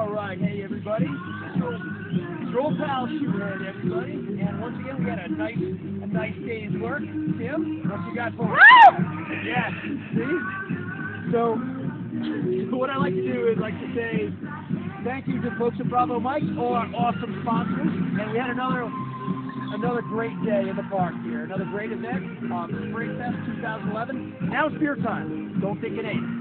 All right, hey everybody. It's your old pal Shoehead, everybody. And once again, we got a nice, a nice day's work. Tim, what you got for us? Yes. See? So, what I like to do is like to say thank you to folks at Bravo Mike, all our awesome sponsors. And we had another another great day in the park here. Another great event, um, Spring Fest 2011. Now it's beer time. Don't think it ain't.